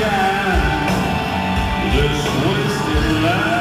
time. This wasted life.